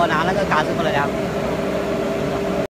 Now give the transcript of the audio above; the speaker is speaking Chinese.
我拿那个杆子过来量。